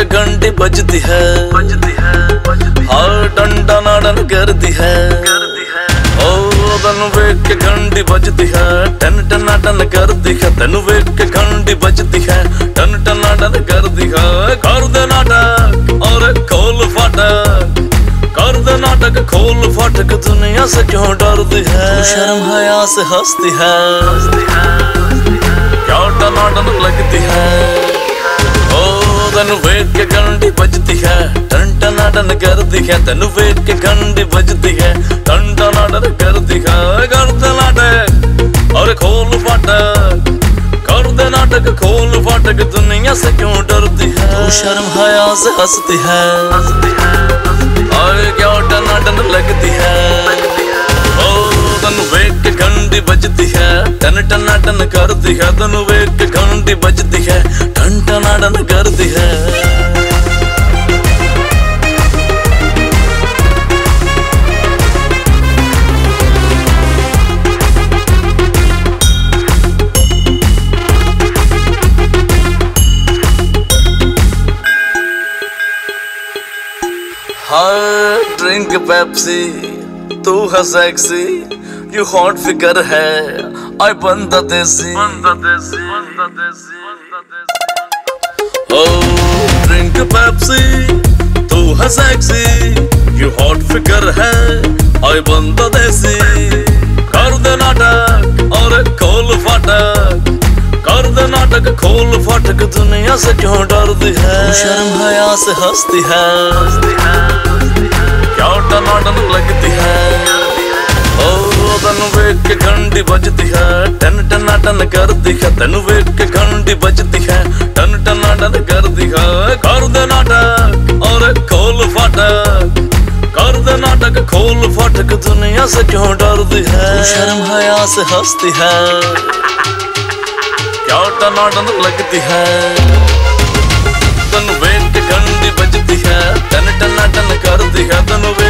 बजती है बजती है हर डंडा नाडन करती है ओ तनु वेख घंटी बजती है टन टना टन करती है तनु वेख घंटी बजती है टन टना टन करती है कर दे नाटक और खोल फाटक कर दे नाटक खोल फाटक दुनिया से क्यों डरती है शर्म हया से हंसती है क्या टनाटन लगती है तनु वेख के घंटी बजती है टन टना टन करती है तनु वेख के घंटी बजती है टन टना टन करती है कर दे नाटक और खोल फाटक कर दे नाटक खोल फाटक दुनिया से क्यों डरती है तू शर्म हया से हंसती है और क्या टना टन लगती है ओ तनु वेख के घंटी बजती है टन टना टन करती है तनु वेख के घंटी बजती है टन टना टन करती है हाय ड्रिंक पेप्सी तू है सेक्सी यू हॉट फिगर है. आई बंदा देसी बंदा देसी बंदा देसी। पेप्सी तू है है आई बंदा देसी। कर दे नाटक और खोल फाटक। कर दे नाटक खोल फाटक दुनिया से क्यों डरती है? शर्म हया से हंसती है। क्या टनाटन लगती है? वेख के घंटी बजती है टन टना टन करती है तनु वेख के घंटी बजती है टन टना टन करती है कर दे नाटक और खोल फाटक कर दे नाटक खोल फाटक दुनिया से क्यों डरती है शर्म हया से हंसती है क्या टनाटन लगती है तनु वेख के घंटी बजती है टन टना टन करती है तनु है